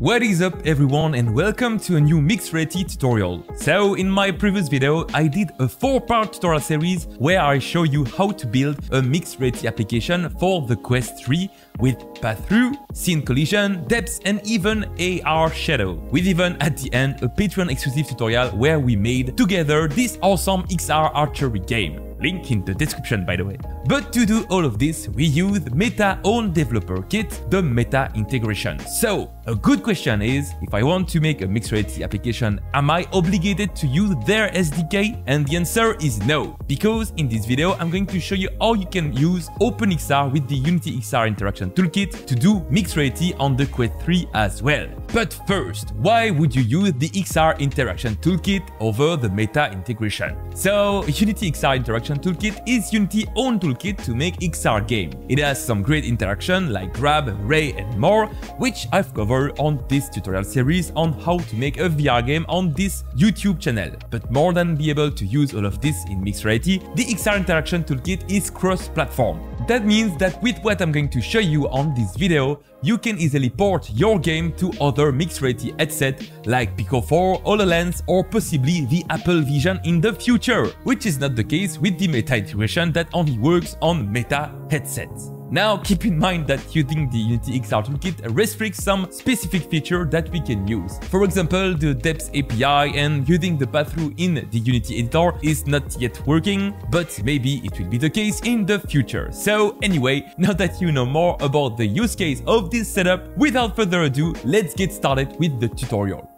What is up everyone and welcome to a new Mixed Reality tutorial. So in my previous video I did a 4-part tutorial series where I show you how to build a Mixed Reality application for the Quest 3 with path-through, scene collision, depths and even AR shadow. With even at the end a Patreon exclusive tutorial where we made together this awesome XR archery game. Link in the description by the way. But to do all of this, we use Meta own developer kit, the Meta integration. So, a good question is, if I want to make a mixed reality application, am I obligated to use their SDK? And the answer is no, because in this video, I'm going to show you how you can use OpenXR with the Unity XR Interaction Toolkit to do mixed reality on the Quest 3 as well. But first, why would you use the XR Interaction Toolkit over the Meta integration? So, Unity XR Interaction Toolkit is Unity own toolkit to make XR game. It has some great interaction like grab, ray and more, which I've covered on this tutorial series on how to make a VR game on this YouTube channel. But more than be able to use all of this in mixed reality, the XR Interaction Toolkit is cross-platform. That means that with what I'm going to show you on this video, you can easily port your game to other mixed reality headset like Pico 4, HoloLens or possibly the Apple Vision in the future, which is not the case with the Meta integration that only works on Meta headsets. Now keep in mind that using the Unity XR toolkit restricts some specific feature that we can use. For example, the Depths API and using the path-through in the Unity editor is not yet working, but maybe it will be the case in the future. So anyway, now that you know more about the use case of this setup, without further ado, let's get started with the tutorial.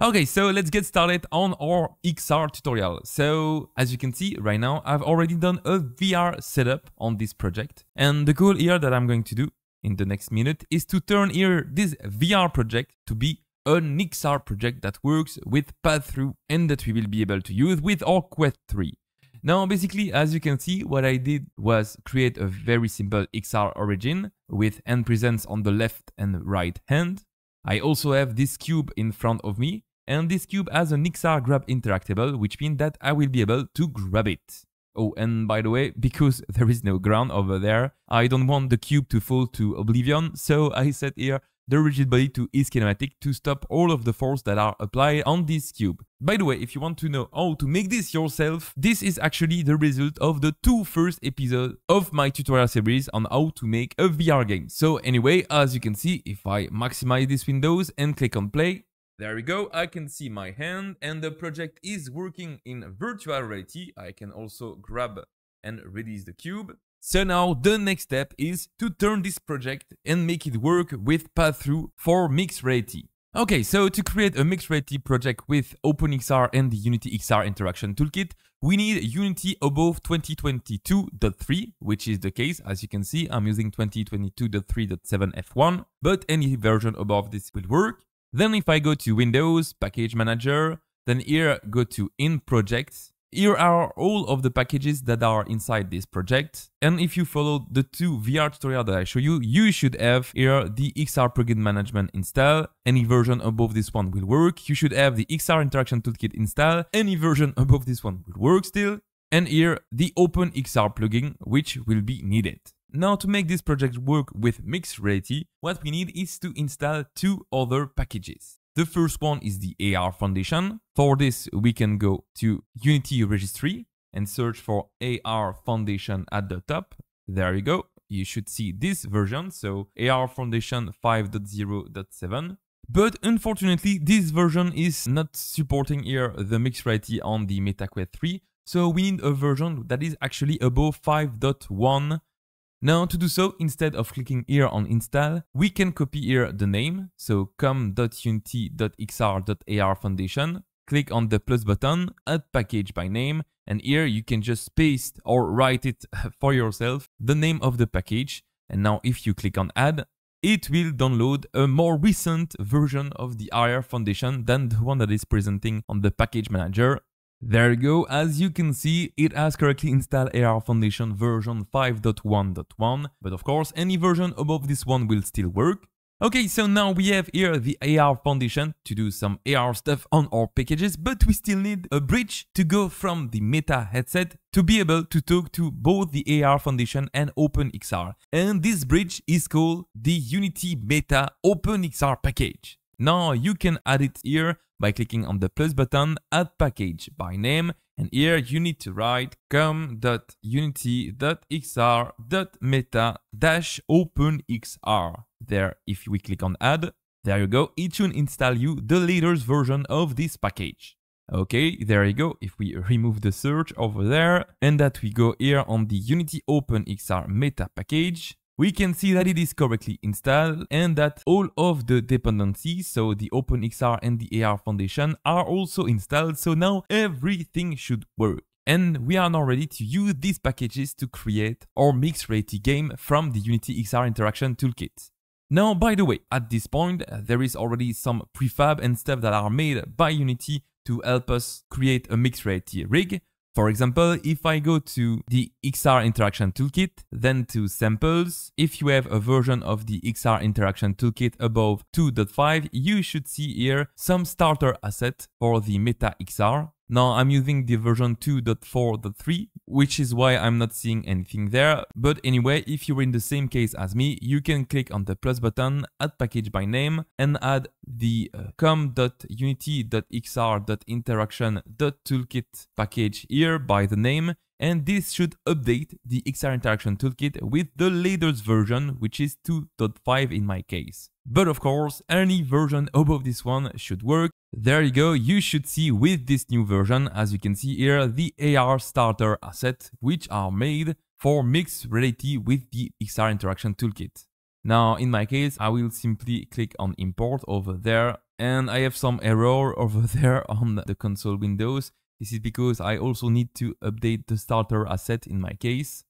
Okay, so let's get started on our XR tutorial. So as you can see right now, I've already done a VR setup on this project. And the goal here that I'm going to do in the next minute is to turn here this VR project to be an XR project that works with path-through and that we will be able to use with our Quest 3. Now, basically, as you can see, what I did was create a very simple XR origin with hand presence on the left and right hand. I also have this cube in front of me and this cube has an XR grab interactable, which means that I will be able to grab it. Oh, and by the way, because there is no ground over there, I don't want the cube to fall to oblivion, so I set here the rigid body to is kinematic to stop all of the force that are applied on this cube. By the way, if you want to know how to make this yourself, this is actually the result of the two first episodes of my tutorial series on how to make a VR game. So anyway, as you can see, if I maximize this windows and click on play, there we go, I can see my hand and the project is working in virtual reality. I can also grab and release the cube. So now the next step is to turn this project and make it work with path-through for mixed reality. Okay, so to create a mixed reality project with OpenXR and the Unity XR Interaction Toolkit, we need Unity above 2022.3, which is the case. As you can see, I'm using 2022.3.7 F1, but any version above this will work. Then if I go to Windows, Package Manager, then here go to In Projects. Here are all of the packages that are inside this project. And if you follow the two VR tutorial that I show you, you should have here the XR plugin management installed. Any version above this one will work. You should have the XR interaction toolkit installed. Any version above this one will work still. And here the Open XR plugin, which will be needed. Now to make this project work with mixed reality, what we need is to install two other packages. The first one is the AR Foundation. For this, we can go to Unity Registry and search for AR Foundation at the top. There you go. You should see this version, so AR Foundation 5.0.7. But unfortunately, this version is not supporting here the mixed reality on the MetaQuest 3, so we need a version that is actually above 5.1 now to do so, instead of clicking here on install, we can copy here the name, so com.unity.xr.ar foundation, click on the plus button, add package by name, and here you can just paste or write it for yourself, the name of the package, and now if you click on add, it will download a more recent version of the AR Foundation than the one that is presenting on the package manager there you go, as you can see, it has correctly installed AR Foundation version 5.1.1, but of course any version above this one will still work. Okay, so now we have here the AR Foundation to do some AR stuff on our packages, but we still need a bridge to go from the Meta headset to be able to talk to both the AR Foundation and OpenXR. And this bridge is called the Unity Meta OpenXR package. Now you can add it here by clicking on the plus button, add package by name, and here you need to write com.unity.xr.meta-openxr. There, if we click on add, there you go, it should install you the latest version of this package. Okay, there you go. If we remove the search over there and that we go here on the Unity OpenXR meta package, we can see that it is correctly installed and that all of the dependencies, so the OpenXR and the AR Foundation are also installed, so now everything should work. And we are now ready to use these packages to create our mixed reality game from the Unity XR Interaction Toolkit. Now, by the way, at this point, uh, there is already some prefab and stuff that are made by Unity to help us create a mixed reality rig. For example, if I go to the XR Interaction Toolkit, then to Samples, if you have a version of the XR Interaction Toolkit above 2.5, you should see here some starter asset for the Meta XR. Now I'm using the version 2.4.3, which is why I'm not seeing anything there. But anyway, if you're in the same case as me, you can click on the plus button, add package by name, and add the uh, com.unity.xr.interaction.toolkit package here by the name, and this should update the XR Interaction Toolkit with the latest version, which is 2.5 in my case. But of course, any version above this one should work. There you go, you should see with this new version, as you can see here, the AR starter asset, which are made for mixed reality with the XR Interaction Toolkit. Now, in my case, I will simply click on import over there, and I have some error over there on the console windows. This is because I also need to update the starter asset in my case.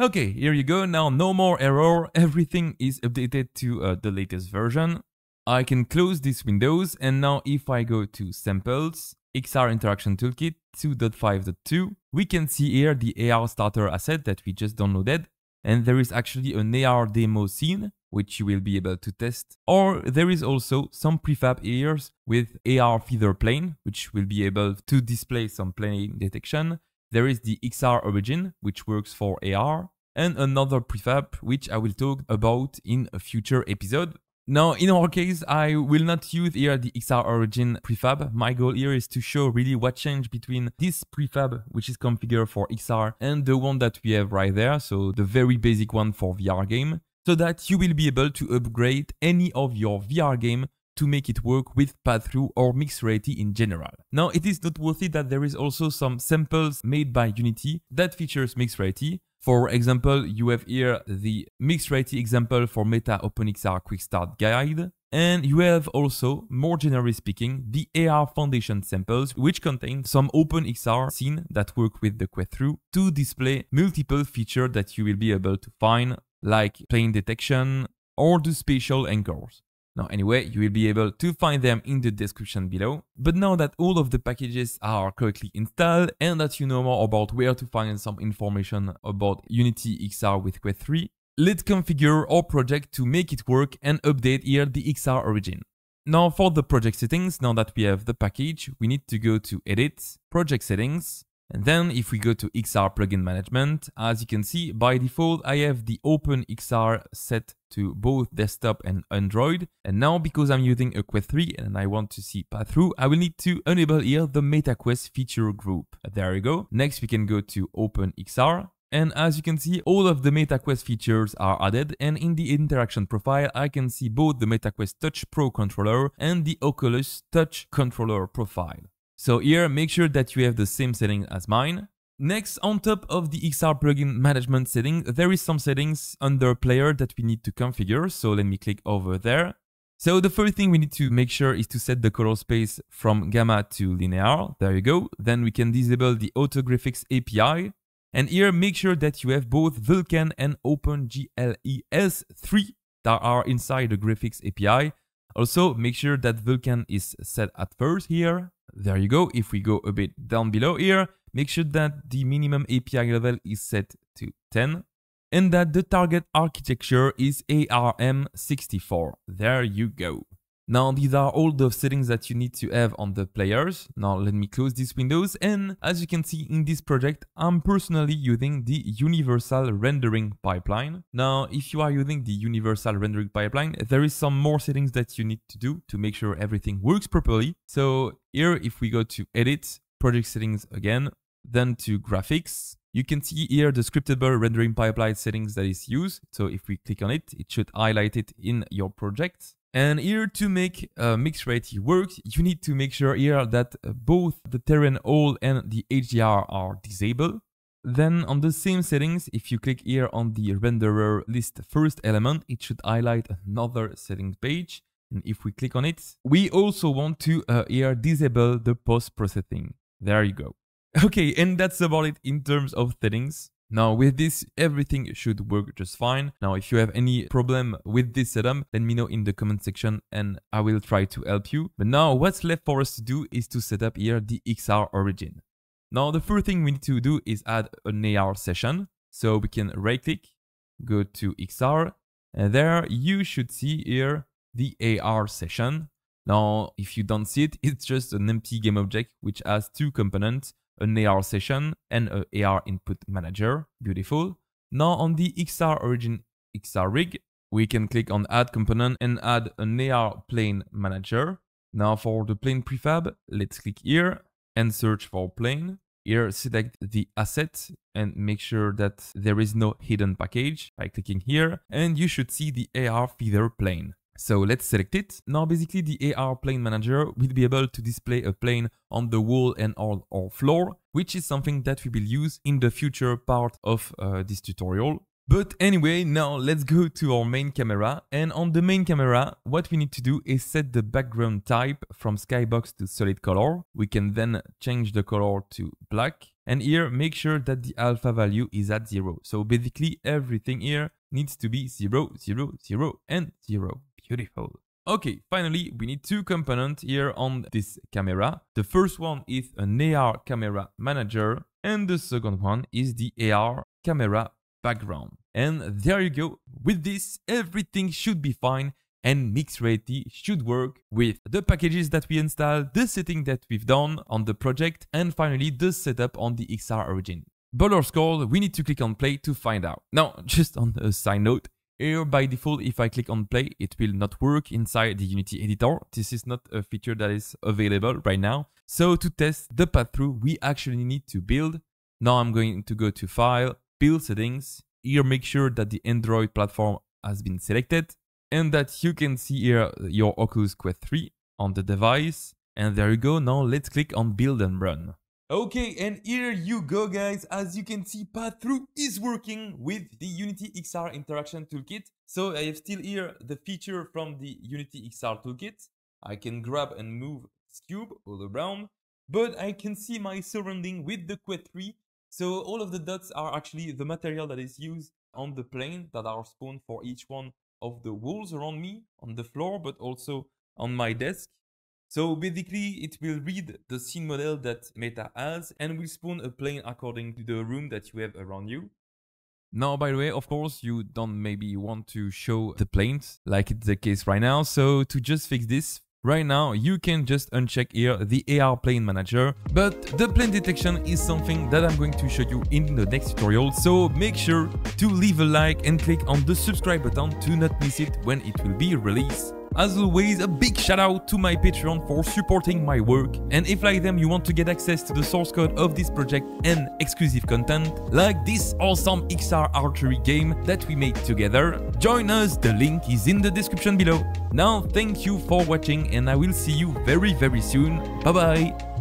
Okay, here you go, now no more error, everything is updated to uh, the latest version. I can close these windows and now if I go to Samples, XR Interaction Toolkit 2.5.2, we can see here the AR starter asset that we just downloaded and there is actually an AR demo scene which you will be able to test. Or there is also some prefab ears with AR feather plane, which will be able to display some plane detection. There is the XR origin, which works for AR, and another prefab, which I will talk about in a future episode. Now, in our case, I will not use here the XR origin prefab. My goal here is to show really what changed between this prefab, which is configured for XR, and the one that we have right there, so the very basic one for VR game so that you will be able to upgrade any of your VR game to make it work with path-through or mixed reality in general. Now it is noteworthy that there is also some samples made by Unity that features mixed reality. For example, you have here the mixed reality example for Meta OpenXR Quick Start Guide. And you have also, more generally speaking, the AR Foundation samples, which contain some OpenXR scene that work with the Quest 3 to display multiple features that you will be able to find like plane detection or the spatial anchors. Now anyway, you will be able to find them in the description below. But now that all of the packages are correctly installed and that you know more about where to find some information about Unity XR with Quest 3, let's configure our project to make it work and update here the XR origin. Now for the project settings, now that we have the package, we need to go to Edit, Project Settings, and then if we go to XR plugin management, as you can see, by default, I have the OpenXR set to both desktop and Android. And now because I'm using a Quest 3 and I want to see path through, I will need to enable here the MetaQuest feature group. There you go. Next, we can go to OpenXR. And as you can see, all of the MetaQuest features are added and in the interaction profile, I can see both the MetaQuest Touch Pro controller and the Oculus Touch controller profile. So here, make sure that you have the same setting as mine. Next, on top of the XR plugin management setting, there is some settings under player that we need to configure. So let me click over there. So the first thing we need to make sure is to set the color space from gamma to linear. There you go. Then we can disable the AutoGraphics API. And here, make sure that you have both Vulkan and OpenGL-ES3 that are inside the graphics API. Also, make sure that Vulkan is set at first here. There you go. If we go a bit down below here, make sure that the minimum API level is set to 10 and that the target architecture is ARM64. There you go. Now, these are all the settings that you need to have on the players. Now, let me close these windows. And as you can see in this project, I'm personally using the universal rendering pipeline. Now, if you are using the universal rendering pipeline, there is some more settings that you need to do to make sure everything works properly. So here, if we go to edit, project settings again, then to graphics, you can see here the scriptable rendering pipeline settings that is used. So if we click on it, it should highlight it in your project. And here to make uh, mixed reality work, you need to make sure here that uh, both the terrain holes and the HDR are disabled. Then on the same settings, if you click here on the renderer list first element, it should highlight another settings page. And if we click on it, we also want to uh, here disable the post-processing. There you go. Okay, and that's about it in terms of settings. Now with this, everything should work just fine. Now if you have any problem with this setup, let me know in the comment section and I will try to help you. But now what's left for us to do is to set up here the XR origin. Now the first thing we need to do is add an AR session. So we can right click, go to XR, and there you should see here the AR session. Now if you don't see it, it's just an empty game object which has two components an AR session and a AR input manager. Beautiful. Now on the XR origin XR rig, we can click on add component and add an AR plane manager. Now for the plane prefab, let's click here and search for plane. Here select the asset and make sure that there is no hidden package by clicking here and you should see the AR feather plane. So let's select it. Now basically the AR plane manager will be able to display a plane on the wall and on our floor, which is something that we will use in the future part of uh, this tutorial. But anyway, now let's go to our main camera. And on the main camera, what we need to do is set the background type from skybox to solid color. We can then change the color to black. And here, make sure that the alpha value is at zero. So basically everything here needs to be zero, zero, zero, and zero. Beautiful. Okay, finally, we need two components here on this camera. The first one is an AR camera manager and the second one is the AR camera background. And there you go. With this, everything should be fine and mixed reality should work with the packages that we installed, the setting that we've done on the project, and finally the setup on the XR Origin. Baldur's Call, we need to click on play to find out. Now, just on a side note, here by default, if I click on play, it will not work inside the Unity editor. This is not a feature that is available right now. So to test the path through, we actually need to build. Now I'm going to go to file, build settings. Here make sure that the Android platform has been selected and that you can see here uh, your Oculus Quest 3 on the device. And there you go. Now let's click on build and run. Okay, and here you go guys, as you can see Path-Through is working with the Unity XR Interaction Toolkit. So I have still here the feature from the Unity XR Toolkit. I can grab and move this cube all around, but I can see my surrounding with the Quest 3. So all of the dots are actually the material that is used on the plane that are spawned for each one of the walls around me, on the floor, but also on my desk. So basically it will read the scene model that Meta has and will spawn a plane according to the room that you have around you. Now, by the way, of course, you don't maybe want to show the planes like it's the case right now. So to just fix this, right now you can just uncheck here the AR plane manager. But the plane detection is something that I'm going to show you in the next tutorial. So make sure to leave a like and click on the subscribe button to not miss it when it will be released. As always, a big shout out to my Patreon for supporting my work. And if like them you want to get access to the source code of this project and exclusive content, like this awesome XR archery game that we made together, join us, the link is in the description below. Now thank you for watching and I will see you very very soon, bye bye!